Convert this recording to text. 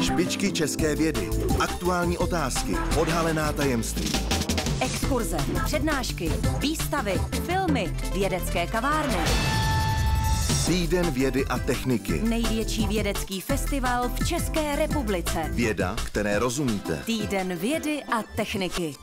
Špičky české vědy, aktuální otázky, odhalená tajemství. Exkurze, přednášky, výstavy, filmy, vědecké kavárny. Týden vědy a techniky. Největší vědecký festival v České republice. Věda, které rozumíte. Týden vědy a techniky.